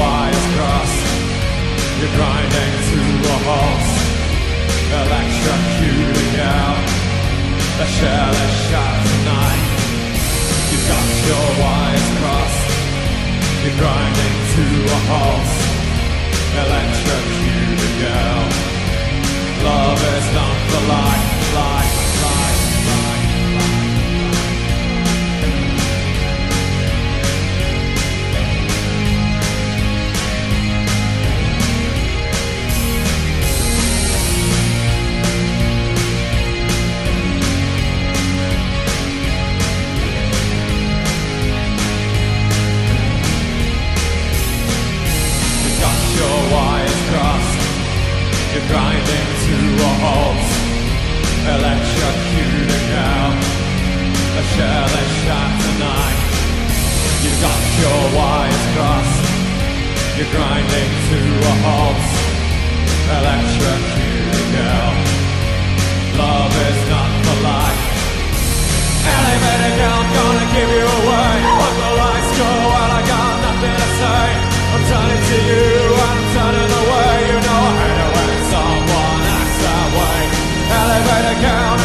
wires crossed. You're grinding to a halt. The shell is shot tonight. You've got your crossed. You're grinding to a halt. Love is not for life, You're grinding to a halt. Electrocuted now. A shell is shot tonight. You got your wires crossed. You're grinding to a halt. Electrocuted now. Love is not for life. Elevator girl, I'm gonna give you away But the lights go out, I got nothing to say. I'm turning to you, I'm turning away. right account.